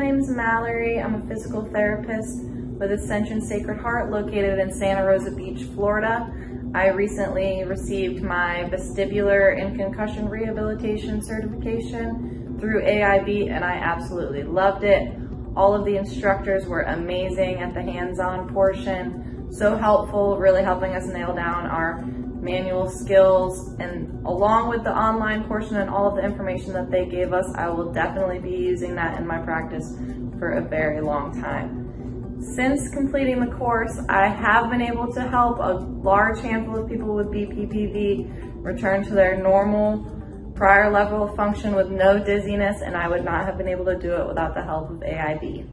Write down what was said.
name's Mallory. I'm a physical therapist with Ascension Sacred Heart located in Santa Rosa Beach, Florida. I recently received my vestibular and concussion rehabilitation certification through AIB and I absolutely loved it. All of the instructors were amazing at the hands-on portion, so helpful, really helping us nail down our manual skills and along with the online portion and all of the information that they gave us, I will definitely be using that in my practice for a very long time. Since completing the course, I have been able to help a large handful of people with BPPV return to their normal prior level of function with no dizziness, and I would not have been able to do it without the help of AIB.